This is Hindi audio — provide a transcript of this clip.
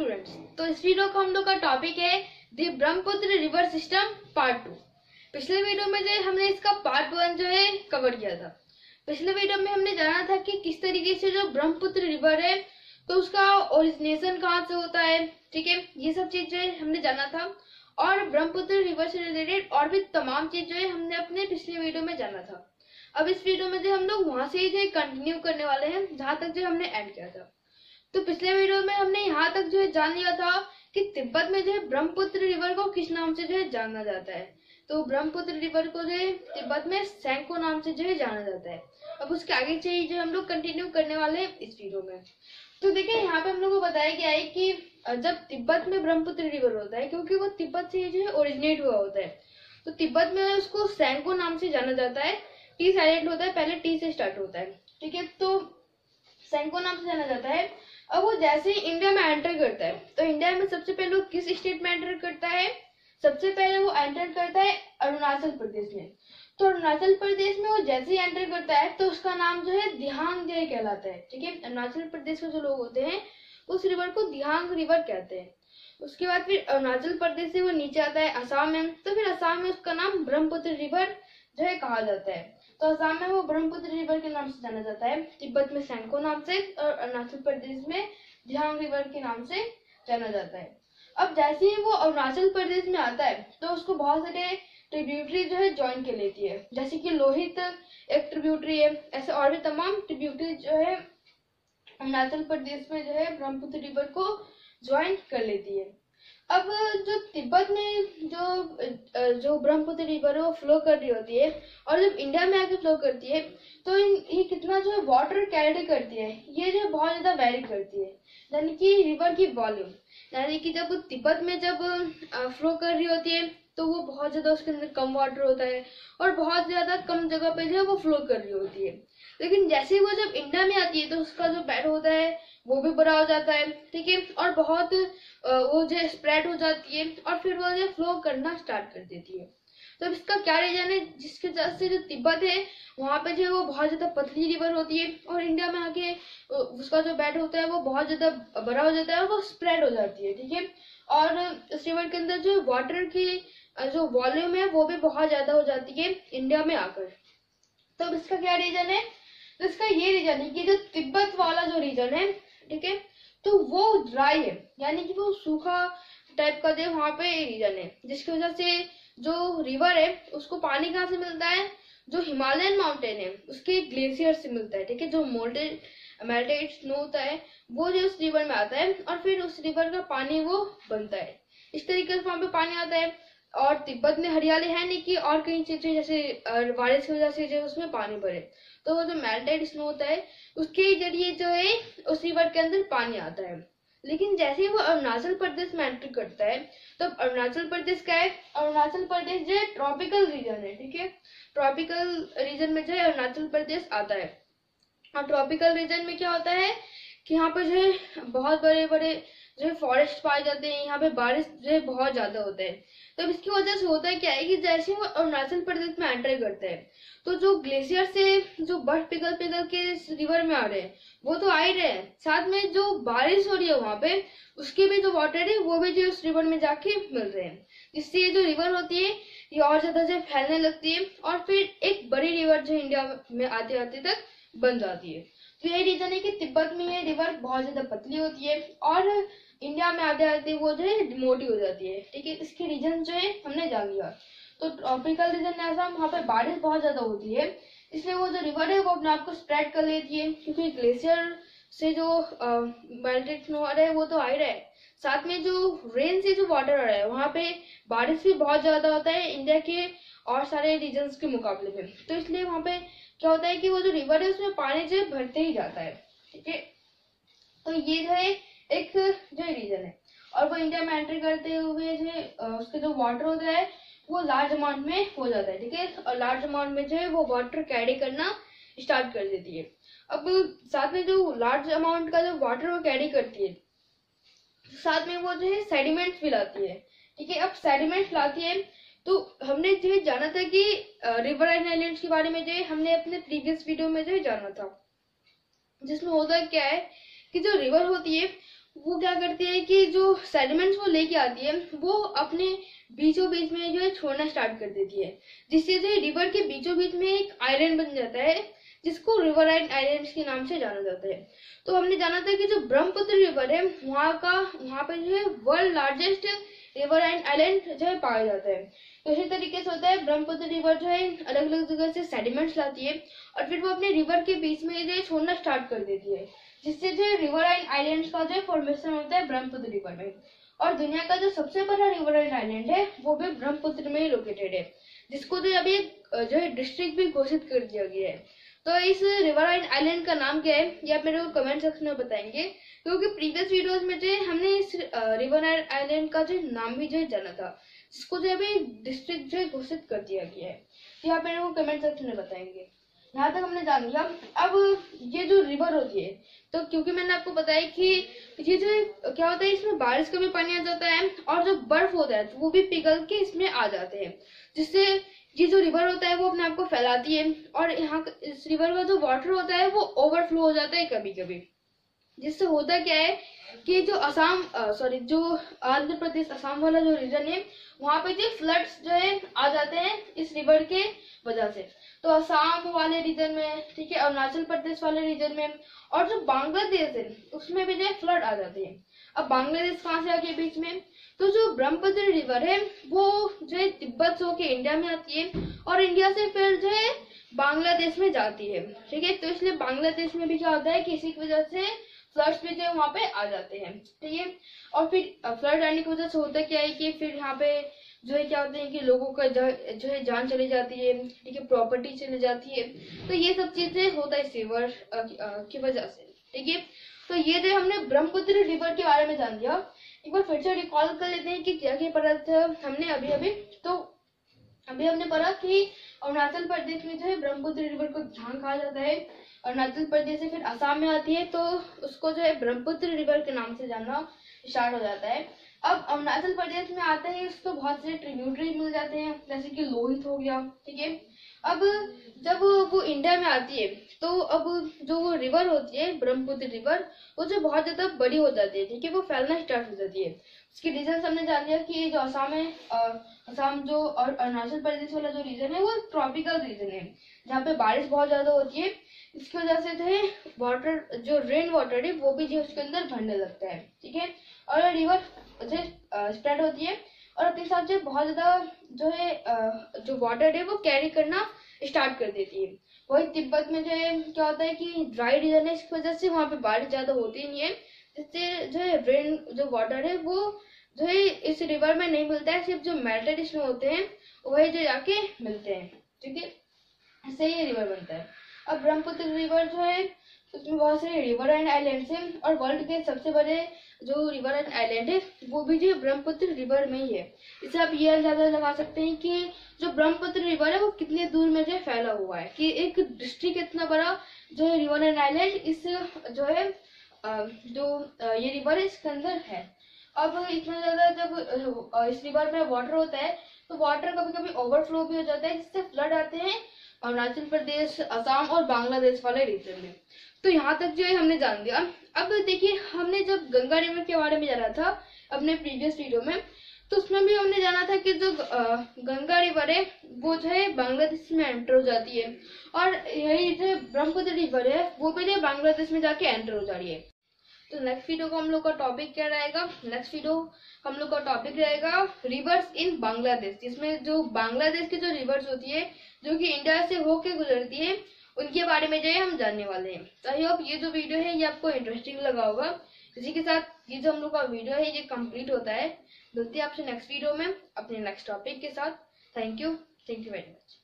स्टूडेंट्स तो इस वीडियो का हम लोग का टॉपिक है the Brahmaputra river system part two पिछले वीडियो में जो हमने इसका पार्ट वन जो है कवर किया था। पिछले वीडियो में हमने जाना था कि किस तरीके से जो ब्रह्मपुत्र रिवर है तो उसका ओरिजिनेशन कहाँ से होता है, ठीक है? ये सब चीज़ जो है हमने जाना था। और ब्रह्मपुत्र रिवर से रिलेटेड और भी तमाम चीज़ जो है हमने अपने पिछले वीडियो में जाना था। अब इस वीडियो में जो हम लोग वहाँ से ही जो कंटिन्यू करने वाले हैं, जहाँ तक जो हमने एंड किया था। तो पिछले वीडियो में हमने यहाँ तक जो है जान लिया था कि तिब्बत में जो है ब्रह्मपुत्र रिवर को किस नाम से जो है जाना जाता है। तो ब्रह्मपुत्र रिवर को जो है तिब्बत में सैंको नाम से जो है जाना जाता है। अब उसके आगे ही जो हम लोग कंटिन्यू करने वाले हैं इस वीडियो में। तो देखिए, यहाँ पे हम लोग को बताया गया है कि जब तिब्बत में ब्रह्मपुत्र रिवर होता है, क्योंकि वो तिब्बत से जो है ओरिजिनेट हुआ होता है। तो तिब्बत में उसको सैंको नाम से जाना जाता है। टी साइलेंट होता है, पहले टी से स्टार्ट होता है। ठीक है तो सैंको नाम से जाना जाता है। अब वो जैसे ही इंडिया में एंटर करता है तो इंडिया में सबसे पहले वो किस स्टेट में एंटर करता है? सबसे पहले वो एंटर करता है अरुणाचल प्रदेश में। तो अरुणाचल प्रदेश में वो जैसे ही एंटर करता है तो उसका नाम जो है दिहांग कहलाता है, ठीक है? अरुणाचल प्रदेश के जो लोग होते हैं, उस रिवर को दिहांग रिवर कहते हैं। उसके बाद फिर अरुणाचल प्रदेश से वो नीचे आता है, असम में। तो फिर असम में उसका नाम ब्रह्मपुत्र रिवर जो है कहा जाता है। तो असम में वो ब्रह्मपुत्र रिवर के नाम से जाना जाता है, तिब्बत में सैंको नाम से और अरुणाचल प्रदेश में दिहांग रिवर के नाम से जाना जाता है। अब जैसे ही वो अरुणाचल प्रदेश में आता है तो उसको बहुत सारे ट्रिब्यूटरी जो है ज्वाइन कर लेती है। जैसे कि लोहित एक ट्रिब्यूटरी है, ऐसे और भी तमाम ट्रिब्यूटरी जो है अरुणाचल प्रदेश में जो है ब्रह्मपुत्र रिवर को ज्वाइन कर लेती है। अब जो तिब्बत में जो जो ब्रह्मपुत्र रिवर है वो फ्लो कर रही होती है, और जब इंडिया में आके फ्लो करती है तो ये कितना जो है वाटर कैरी करती है, ये जो बहुत ज़्यादा वेरी करती है। यानी कि रिवर की वॉल्यूम यानी कि जब तिब्बत में जब फ्लो कर रही होती है तो वो बहुत ज़्यादा उसके अंदर कम वाटर होता है, और बहुत ज़्यादा कम जगह पे जो है वो फ्लो कर रही होती है। लेकिन जैसे ही वो जब इंडिया में आती है तो उसका जो बेड होता है, वो भी बड़ा हो जाता है, ठीक है? और बहुत वो जो स्प्रेड हो जाती है, और फिर वो जो फ्लो करना स्टार्ट कर देती है। तो इसका क्या रीजन है? जिसके वजह से जो तिब्बत है, वहाँ पे जो है वो बहुत ज़्यादा पतली रिवर होती है, और इंडिया में आके उसका जो बेड होता है, वो बहुत ज़्यादा बड़ा हो जाता है वो स्प्रेड हो जाती है, ठीक है? और इस रिवर के अंदर जो वाटर की जो वॉल्यूम है, वो भी बहुत ज़्यादा हो जाती है इंडिया में आकर। तो इसका क्या रीजन है? तो इसका ये रीजन है कि जो तिब्बत वाला जो रीजन है, ठीक है तो वो ड्राई है, यानी कि वो सूखा टाइप का जो वहाँ पे रीजन है, जिसकी वजह से जो रिवर है, उसको पानी कहाँ से मिलता है? जो हिमालयन माउंटेन है, उसके ग्लेशियर से मिलता है, ठीक है, जो मोल्टेड मेल्टेड स्नो होता है, वो जो उस रिवर में आता है, और फिर उस रिवर का पानी वो बनता है। इस तरीके से वहाँ पे पानी आता है, और तिब्बत में हरियाली है नहीं कि और कई चीज़ें जैसे बारिश की वजह से जो उसमें पानी भरे। तो वो जो मेल्टेड स्नो होता है, उसके ज़रिए जो है, उस रिवर के अंदर पानी आता है। लेकिन जैसे ही वो अरुणाचल प्रदेश में एंटर करता है तो अरुणाचल प्रदेश क्या है? अरुणाचल प्रदेश जो है ट्रॉपिकल रीजन है, ठीक है? ट्रॉपिकल रीजन में जो है, अरुणाचल प्रदेश आता है। और ट्रॉपिकल रीजन में क्या होता है कि यहाँ पे जो है, बहुत बड़े बड़े फॉरेस्ट पाए जाते हैं, यहाँ पे बारिश जो है बहुत ज़्यादा होता है। तो इसकी वजह से होता है क्या है कि जैसे वो अरुणाचल प्रदेश में एंटर करता है तो जो ग्लेशियर से जो बर्फ़ पिघल पिघल के रिवर में आ रहे हैं, वो तो आ ही रहे हैं। साथ में जो बारिश हो रही है वहाँ पे, उसके भी जो वाटर है, वो भी जो उस रिवर में जाके मिल रहे हैं। जिससे ये जो रिवर होती है, ये और ज़्यादा जो फैलने लगती है और फिर एक बड़ी रिवर जो इंडिया में आते आते तक बन जाती है। तो यही रीजन है कि तिब्बत में ये रिवर बहुत ज़्यादा पतली होती है और इंडिया में आते आते वो जो है मोटी हो जाती है। ठीक है, इसके रीजन जो है, हमने जान लिया। तो ट्रॉपिकल रीजन ऐसा, वहाँ पे बारिश बहुत ज़्यादा होती है। इसलिए वो जो रिवर है, वो अपने आप को स्प्रेड कर लेती है। क्योंकि ग्लेशियर से जो मेल्टेड स्नो आ रहा है, वो तो आ ही रहा है। साथ में जो रेन से जो वाटर आ रहा है, वहाँ पे बारिश भी बहुत ज़्यादा होता है इंडिया के और सारे रीजन के मुकाबले में। तो इसलिए वहाँ पे क्या होता है कि वो जो रिवर है, उसमें पानी जो भरते ही जाता है। ठीक है? तो ये जो है एक, जो रीजन है। और वो इंडिया में एंट्री करते हुए जो उसके जो वाटर होता है, वो लार्ज अमाउंट में हो जाता है, ठीक है? और लार्ज अमाउंट में जो है, वो वाटर कैरी करना स्टार्ट कर देती है। अब साथ में जो लार्ज अमाउंट का जो वाटर वो कैरी करती है, साथ में वो जो है सेडिमेंट्स भी लाती है, ठीक है? अब सेडिमेंट्स लाती है तो हमने जो है, जाना था कि रिवर एंड आइलैंड्स के बारे में जो है, हमने अपने प्रीवियस वीडियो में जो है, जाना था। जिसमें होता क्या है कि जो रिवर होती है वो क्या करती है कि जो सेडिमेंट्स वो लेके आती है, वो अपने बीचों बीच में जो है छोड़ना स्टार्ट कर देती है। जिससे जो रिवर के बीचों बीच में एक आइलैंड बन जाता है, जिसको रिवर आइलैंड के नाम से जाना जाता है। तो हमने जाना था कि जो ब्रह्मपुत्र रिवर है, वहाँ का, वहाँ पर जो है world largest river and island जो है पाया जाता है। तो इसी तरीके से होता है, ब्रह्मपुत्र रिवर जो है अलग अलग जगह से सेडिमेंट्स लाती है और फिर वो अपने रिवर के बीच में जो है छोड़ना स्टार्ट कर देती है। जिससे जो रिवर एंड आइलैंड का जो फॉर्मेशन होता है ब्रह्मपुत्र रिवर में। और दुनिया का जो सबसे बड़ा रिवर एंड आइलैंड है, वो भी ब्रह्मपुत्र में ही लोकेटेड है। जिसको जो अभी जो है डिस्ट्रिक्ट भी घोषित कर दिया गया है। तो इस रिवर एंड आइलैंड का नाम क्या है, ये आप मेरे को कमेंट सेक्शन में बताएँगे। क्योंकि प्रीवियस वीडियोस में जो हमने इस रिवर एंड आइलैंड का जो नाम भी जो है जाना था। जिसको जो अभी डिस्ट्रिक्ट जो है घोषित कर दिया गया है। ये आप मेरे को कमेंट सेक्शन में बताएँगे। यहाँ तक हमने जान लिया, अब ये जो रिवर होती है तो क्योंकि मैंने आपको बताया कि ये जो क्या होता है, इसमें बारिश का भी पानी आ जाता है, और जो बर्फ़ होता है तो वो भी पिघल के इसमें आ जाते हैं, जिससे ये जो रिवर होता है, वो अपने आप को फैलाती है, और यहाँ इस रिवर का जो वाटर होता है, वो ओवरफ्लो हो जाता है कभी कभी जिससे होता क्या है कि जो असम सॉरी जो आंध्र प्रदेश, असम वाला जो रीजन है, वहाँ पे जो फ्लड्स जो है, आ जाते हैं इस रिवर के वजह से। तो असम वाले रीजन में, ठीक है, अरुणाचल प्रदेश वाले रीजन में और जो बांग्लादेश है, उसमें भी जो है फ्लड आ जाते हैं। अब बांग्लादेश कहाँ से आ गया बीच में? तो जो ब्रह्मपुत्र रिवर है, वो जो है तिब्बत से होकर इंडिया में आती है और इंडिया से फिर जो है बांग्लादेश में जाती है, ठीक है? तो इसलिए बांग्लादेश में भी क्या होता है कि इसी की वजह से फ्लड्स भी जो है वहाँ पे आ जाते हैं। ठीक है और फिर फ्लड आने की वजह से होता क्या है कि फिर यहाँ पे जो है क्या होते हैं कि लोगों का जो है जान चली जाती है, ठीक है प्रॉपर्टी चली जाती है। तो ये सब चीज़ें होता है रिवर की वजह से, ठीक है? तो ये जो हमने ब्रह्मपुत्र रिवर के बारे में जान दिया एक बार फिर से रिकॉल कर लेते हैं कि क्या क्या पढ़ा था हमने अभी अभी तो अभी हमने पढ़ा कि अरुणाचल प्रदेश में जो है ब्रह्मपुत्र रिवर को झांग कहा जाता है। अरुणाचल प्रदेश से फिर असम में आती है तो उसको जो है ब्रह्मपुत्र रिवर के नाम से जाना स्टार्ट हो जाता है। अब अरुणाचल प्रदेश में आते ही उसको बहुत से ट्रिब्यूटरी मिल जाते हैं, जैसे कि लोहित हो गया, ठीक है? अब जब वो इंडिया में आती है तो अब जो वो रिवर होती है ब्रह्मपुत्र रिवर वो जो बहुत ज़्यादा बड़ी हो जाती है, ठीक है? वो फैलना स्टार्ट हो जाती है। उसकी रीजन हमने जान लिया कि जो असम है असम जो और अरुणाचल प्रदेश वाला जो रीजन है, वो ट्रॉपिकल रीजन है, जहाँ पे बारिश बहुत ज़्यादा होती है। इसकी वजह से जो है वाटर जो रेन वाटर है, वो भी जो उसके अंदर भरने लगता है, ठीक है? और रिवर जो स्प्रेड होती है और अपने साथ जो बहुत ज़्यादा, जो है जो वाटर है, वो कैरी करना स्टार्ट कर देती है। वही तिब्बत में जो है, क्या होता है कि ड्राई रीजन है इसकी वजह से वहाँ पे बारिश ज़्यादा होती नहीं है, जिससे जो है रेन जो वाटर है, वो जो है, इस रिवर में नहीं मिलता है, सिर्फ़ जो मेल्टेड इसमें होते हैं, वही जो जाके मिलते हैं। ठीक है? इससे ही रिवर बनता है। अब ब्रह्मपुत्र रिवर जो है उसमें बहुत सारे रिवर एंड आइलैंड है और वर्ल्ड के सबसे बड़े जो रिवर एंड आइलैंड है, वो भी जो ब्रह्मपुत्र रिवर में ही है। इससे आप ये अंदाज़ा लगा सकते हैं कि जो ब्रह्मपुत्र रिवर है, वो कितने दूर में जो फैला हुआ है। कि एक डिस्ट्रिक्ट इतना बड़ा जो है रिवर एंड आइलैंड इस जो है जो ये रिवर है, इसके अंदर है। अब इतना ज़्यादा जब इस रिवर में वाटर होता है तो वाटर कभी कभी ओवरफ्लो भी हो जाता है, जिससे फ्लड आते हैं अरुणाचल प्रदेश, असम और बांग्लादेश वाले रीजन में। तो यहाँ तक जो है हमने जान दिया अब देखिए, हमने जब गंगा रिवर के बारे में जाना था अपने प्रीवियस वीडियो में तो उसमें भी हमने जाना था कि जो गंगा रिवर है, वो जो है बांग्लादेश में एंटर हो जाती है। और यही जो ब्रह्मपुत्र रिवर है, वो भी जो बांग्लादेश में जाके एंटर हो जा रही है। तो नेक्स्ट वीडियो को हम लोग का टॉपिक क्या रहेगा? नेक्स्ट वीडियो हम लोग का टॉपिक रहेगा रिवर्स इन बांग्लादेश, जिसमें जो बांग्लादेश की जो रिवर्स होती है, जो कि इंडिया से होके गुजरती है उनके बारे में जो है हम जानने वाले हैं। तो आई होप ये जो वीडियो है, ये आपको इंटरेस्टिंग लगा होगा। इसी के साथ ये जो हम लोग का वीडियो है, ये कंप्लीट होता है। मिलती है आपसे नेक्स्ट वीडियो में, अपने नेक्स्ट टॉपिक के साथ। Thank you thank you very much